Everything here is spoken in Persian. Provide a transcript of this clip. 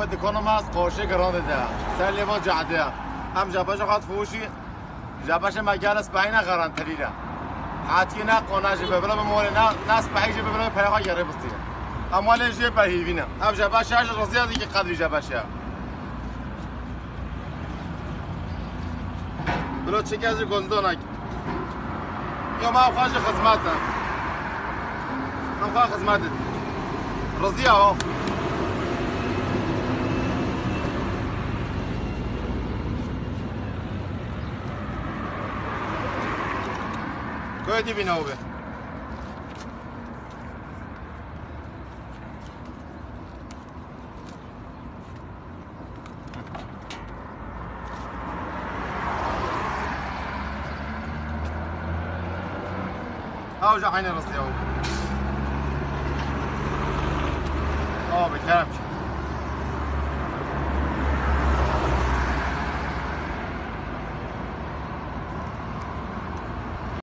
به دکانم هست قاشه گران ده. سر لیوا جعده. هم جبهش خواهد فوشی جبهش مگر است بین غران تریره. حتی نه قانه جبه بلا به مولی نه نس بحی جبه بلا به پیخوا گره بستیه اما لیجه به هیوینه هم جبهش هش رازی از اینکه قدری جبهشه بلا چه کسی گندونک یا ما خواهش خدمتم. من خواه خدمتت. راضی ها؟ Kojdi bi na ove. اوجع عيني راسي اهو آه بكلامك